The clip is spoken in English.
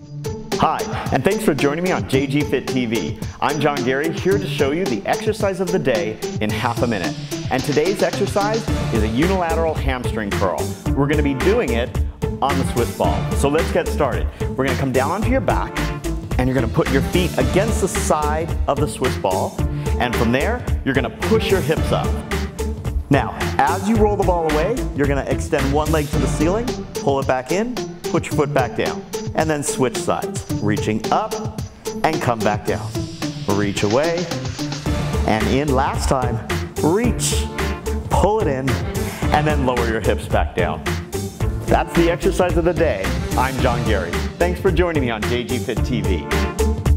Hi, and thanks for joining me on JG Fit TV. I'm John Garey, here to show you the exercise of the day in half a minute. And today's exercise is a unilateral hamstring curl. We're gonna be doing it on the Swiss ball. So let's get started. We're gonna come down onto your back, and you're gonna put your feet against the side of the Swiss ball, and from there, you're gonna push your hips up. Now, as you roll the ball away, you're gonna extend one leg to the ceiling, pull it back in, put your foot back down and then switch sides. Reaching up and come back down. Reach away and in last time. Reach, pull it in, and then lower your hips back down. That's the exercise of the day. I'm John Garey. Thanks for joining me on JG Fit TV.